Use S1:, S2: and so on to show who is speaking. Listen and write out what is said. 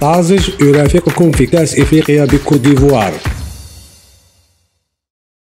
S1: طازج يرافقكم في كأس إفريقيا بكوت ديفوار.